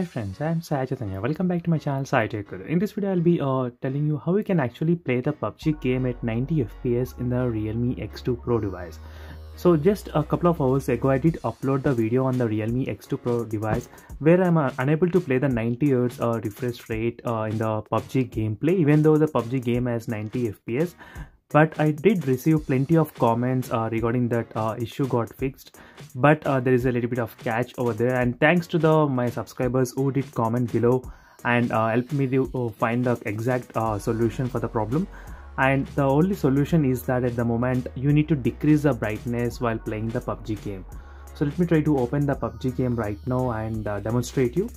Hi friends, I am Sai Chaitanya. Welcome back to my channel Sai Tech Guru. In this video, I'll be uh, telling you how you can actually play the PUBG game at 90 FPS in the Realme X2 Pro device. So just a couple of hours ago, I did upload the video on the Realme X2 Pro device where I'm uh, unable to play the 90 Hz uh, refresh rate uh, in the PUBG gameplay even though the PUBG game has 90 FPS but I did receive plenty of comments uh, regarding that uh, issue got fixed. But uh, there is a little bit of catch over there. And thanks to the my subscribers who did comment below and uh, helped me to uh, find the exact uh, solution for the problem. And the only solution is that at the moment you need to decrease the brightness while playing the PUBG game. So let me try to open the PUBG game right now and demonstrate you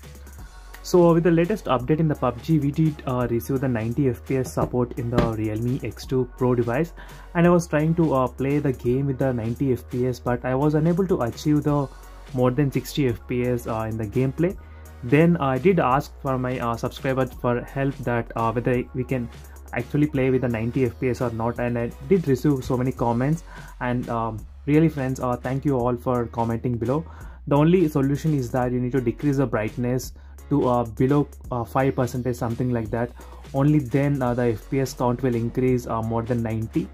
so with the latest update in the PUBG, we did uh, receive the 90 FPS support in the Realme X2 Pro device and I was trying to uh, play the game with the 90 FPS but I was unable to achieve the more than 60 FPS uh, in the gameplay. Then I did ask for my uh, subscribers for help that uh, whether we can actually play with the 90 FPS or not and I did receive so many comments and um, really friends uh, thank you all for commenting below. The only solution is that you need to decrease the brightness to uh, below uh, 5 percentage something like that. Only then uh, the fps count will increase uh, more than 90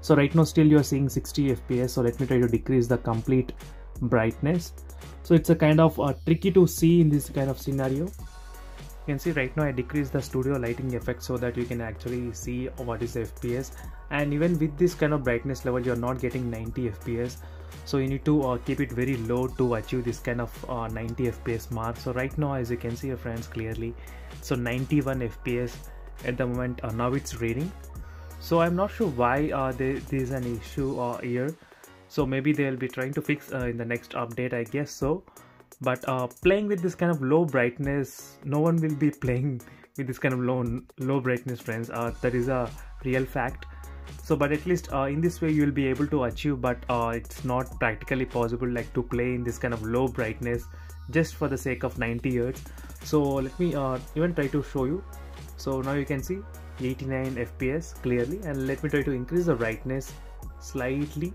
so right now still you're seeing 60 fps so let me try to decrease the complete brightness. So it's a kind of uh, tricky to see in this kind of scenario. You can see right now I decrease the studio lighting effect so that you can actually see what is the FPS and even with this kind of brightness level you're not getting 90 FPS so you need to uh, keep it very low to achieve this kind of uh, 90 fps mark. So right now as you can see friends clearly so 91 fps at the moment uh, now it's reading. So i'm not sure why uh, there, is an issue uh, here. So maybe they'll be trying to fix uh, in the next update i guess so. But playing with this kind of low brightness no one will be playing with this kind of low low brightness friends. That is a real fact so but at least uh, in this way you will be able to achieve but uh, it's not practically possible like to play in this kind of low brightness just for the sake of 90 Hz so let me uh, even try to show you. So now you can see 89 fps clearly and let me try to increase the brightness slightly.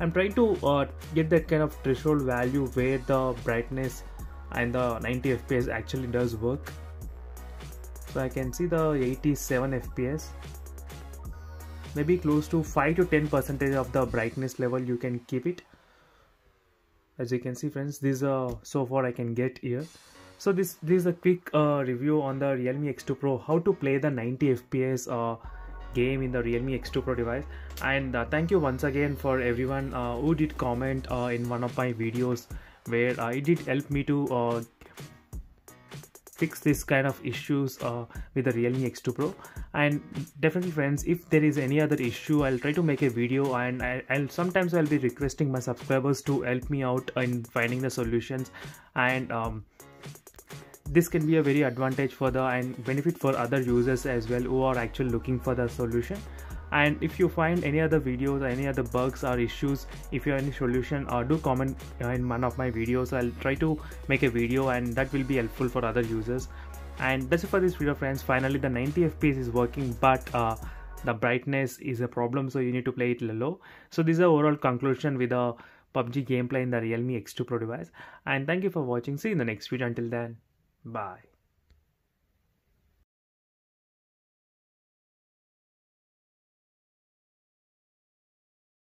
I'm trying to uh, get that kind of threshold value where the brightness and the 90 fps actually does work. So i can see the 87 fps maybe close to 5 to 10 percentage of the brightness level you can keep it. As you can see friends this is uh, so far I can get here. So this this is a quick uh, review on the Realme X2 Pro how to play the 90 FPS uh, game in the Realme X2 Pro device. And uh, thank you once again for everyone uh, who did comment uh, in one of my videos where it did help me to fix this kind of issues with the Realme X2 Pro and definitely friends if there is any other issue I'll try to make a video and I, will sometimes I'll be requesting my subscribers to help me out in finding the solutions. And um, this can be a very advantage for the and benefit for other users as well who are actually looking for the solution. And if you find any other videos any other bugs or issues if you have any solution or uh, do comment in one of my videos. I'll try to make a video and that will be helpful for other users and that's it for this video friends finally the 90 fps is working but uh, the brightness is a problem so you need to play it low. So this is the overall conclusion with the PUBG gameplay in the Realme X2 Pro device. And thank you for watching. See you in the next video. Until then bye